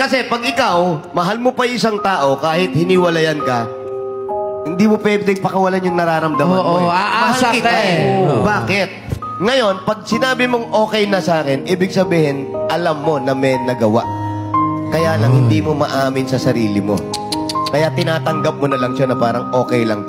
Kasi pag ikaw, mahal mo pa isang tao kahit hiniwalayan ka, hindi mo pwedeng pakawalan yung nararamdaman Oo, mo. eh. aasa Mahal kita ka eh. Oo. Bakit? Ngayon, pag sinabi mong okay na sa akin, ibig sabihin, alam mo na may nagawa. Kaya lang ah. hindi mo maamin sa sarili mo. Kaya tinatanggap mo na lang siya na parang okay lang to.